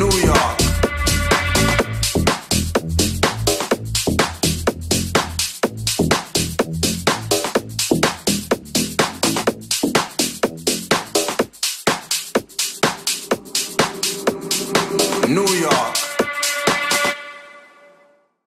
New York. New York.